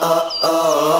oh, oh.